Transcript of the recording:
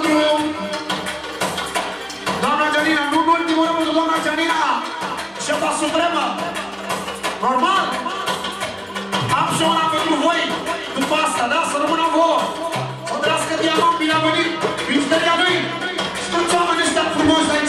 pentru doamna Gianina, nu în ultimul rând pentru doamna Gianina, șefa supremă. Normal? Am și una pentru voi după asta, da? Să rămână vouă. Să trească diamant, bine a venit, misteria lui. Știu ce oameni ăștia frumoși, dar